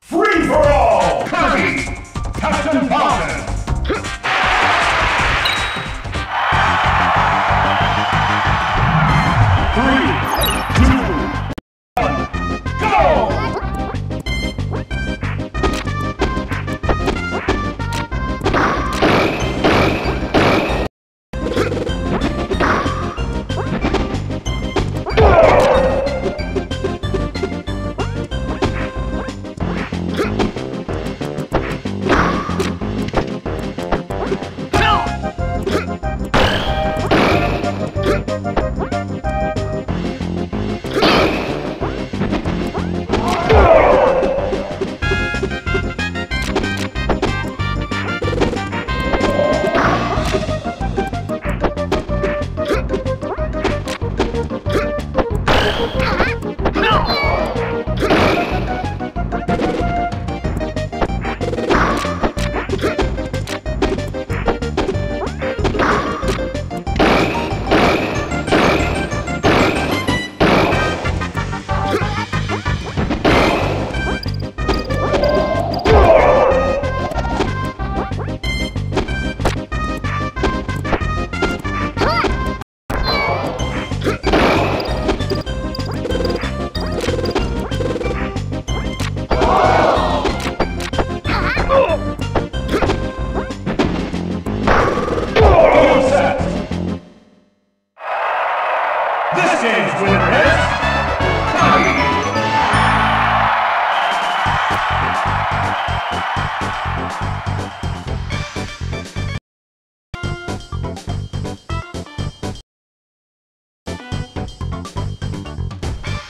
Free for all! Kirby, Captain Falcon! Ah! This game's winner is Tommy. Thank